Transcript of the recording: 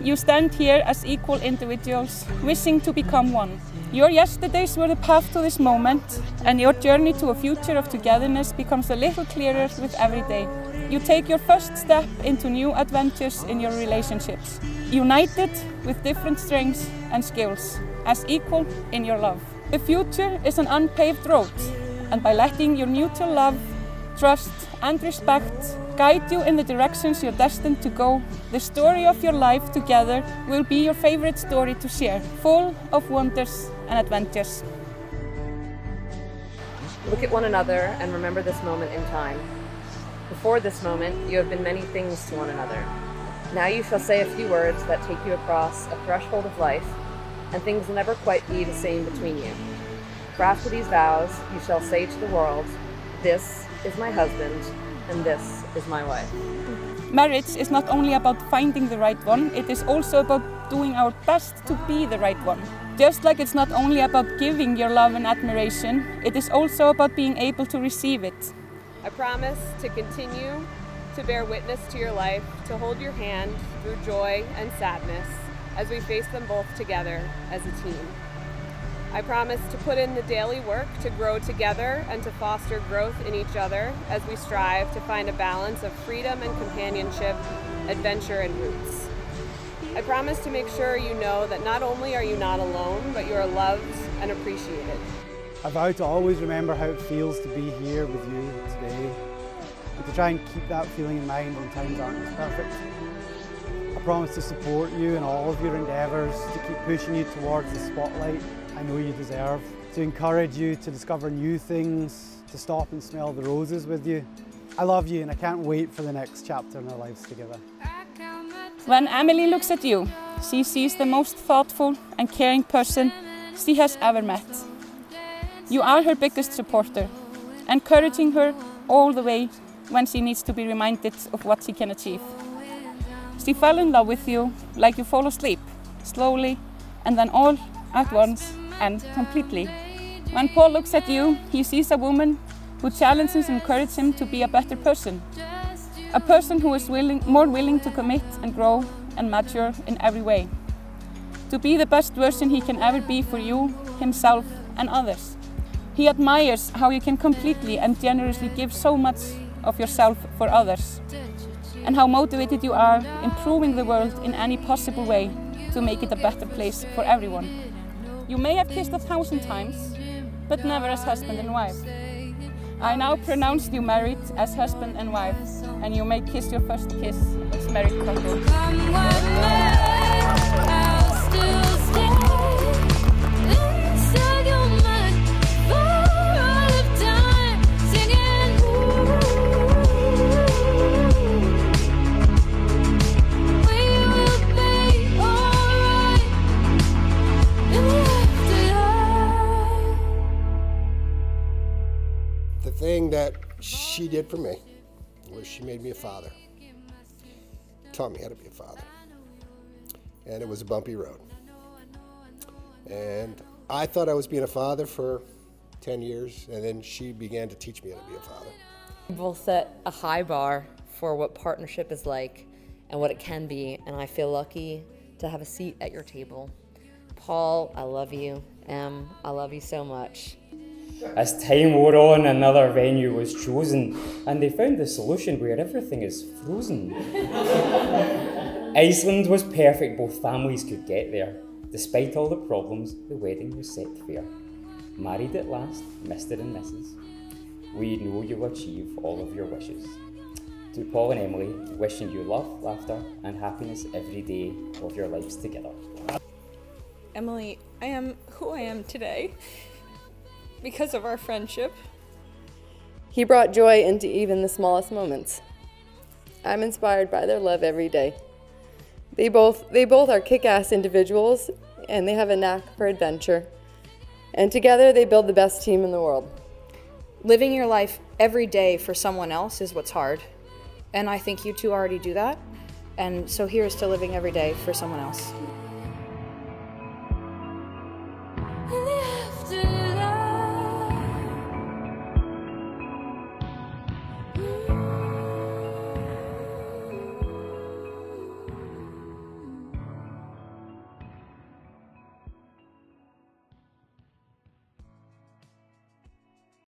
you stand here as equal individuals, wishing to become one. Your yesterdays were the path to this moment, and your journey to a future of togetherness becomes a little clearer with every day. You take your first step into new adventures in your relationships, united with different strengths and skills, as equal in your love. The future is an unpaved road, and by letting your mutual love, trust, and respect guide you in the directions you're destined to go, the story of your life together will be your favorite story to share, full of wonders and adventures. Look at one another and remember this moment in time. Before this moment, you have been many things to one another. Now you shall say a few words that take you across a threshold of life, and things will never quite be the same between you. For after these vows, you shall say to the world, This is my husband, and this is my wife. Marriage is not only about finding the right one, it is also about doing our best to be the right one. Just like it's not only about giving your love and admiration, it is also about being able to receive it. I promise to continue to bear witness to your life, to hold your hand through joy and sadness as we face them both together as a team. I promise to put in the daily work to grow together and to foster growth in each other as we strive to find a balance of freedom and companionship, adventure and roots. I promise to make sure you know that not only are you not alone, but you are loved and appreciated. I vow to always remember how it feels to be here with you today and to try and keep that feeling in mind when times aren't perfect. I promise to support you in all of your endeavours, to keep pushing you towards the spotlight I know you deserve, to encourage you to discover new things, to stop and smell the roses with you. I love you and I can't wait for the next chapter in our lives together. When Emily looks at you, she sees the most thoughtful and caring person she has ever met. You are her biggest supporter, encouraging her all the way when she needs to be reminded of what she can achieve. She fell in love with you like you fall asleep, slowly, and then all at once and completely. When Paul looks at you, he sees a woman who challenges and encourages him to be a better person. A person who is willing, more willing to commit and grow and mature in every way. To be the best version he can ever be for you, himself and others. He admires how you can completely and generously give so much of yourself for others. And how motivated you are improving the world in any possible way to make it a better place for everyone. You may have kissed a thousand times, but never as husband and wife. I now pronounce you married as husband and wife, and you may kiss your first kiss as married couple. Thing that she did for me was she made me a father, taught me how to be a father. And it was a bumpy road. And I thought I was being a father for 10 years, and then she began to teach me how to be a father. We both set a high bar for what partnership is like and what it can be, and I feel lucky to have a seat at your table. Paul, I love you. Em, I love you so much. As time wore on, another venue was chosen, and they found the solution where everything is frozen. Iceland was perfect, both families could get there. Despite all the problems, the wedding was set fair. Married at last, Mr. and Mrs. We know you'll achieve all of your wishes. To Paul and Emily, wishing you love, laughter, and happiness every day of your lives together. Emily, I am who I am today because of our friendship. He brought joy into even the smallest moments. I'm inspired by their love every day. They both, they both are kick-ass individuals and they have a knack for adventure. And together they build the best team in the world. Living your life every day for someone else is what's hard. And I think you two already do that. And so here's to living every day for someone else.